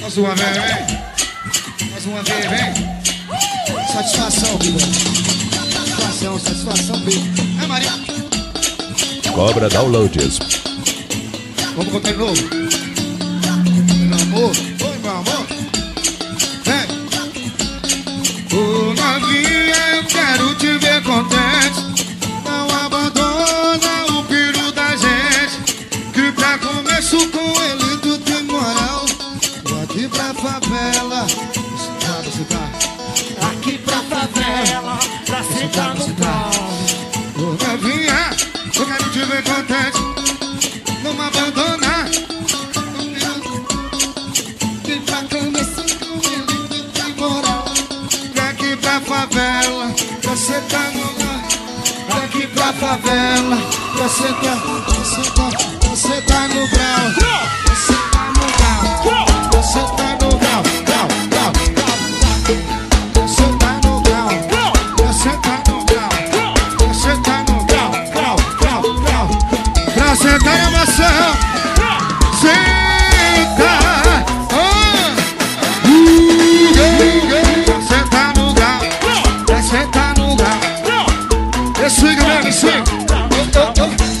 Mais uma vez, vem. Mais uma vez, vem. Satisfação, Biba. Satisfação, satisfação, Biba. É, Maria. Cobra Downloads. Vamos contar de novo. Meu amor, oi, meu amor. Eu quero te ver contente. Não me abandonar. Que pra tu tem moral. Daqui pra favela, você tá no lar. Daqui pra favela, você tá, você tá, você tá no grau. Esse swing.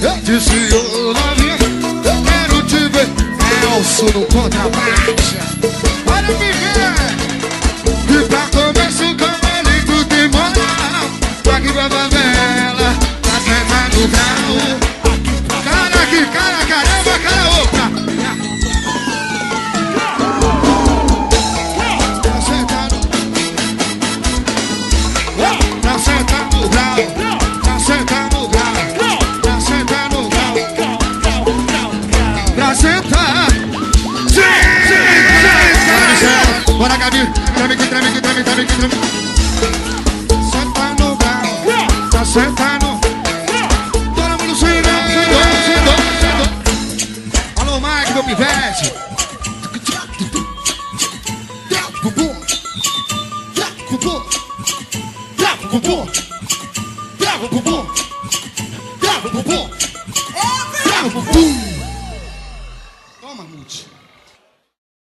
Eu disse, eu quero te ver. Elso no contrabaixo. Olha me ver. E pra começo tu tem moral. Tô aqui pra favela, pra sentar no Bora, Gabi. Treme aqui, treme aqui, treme, treme aqui, treme. Senta no sentar no. Todo mundo sentou. Alô, Mike, meu pivete. Bubu. Bubu. Bubu! Bravo, bubu!